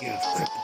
Yeah.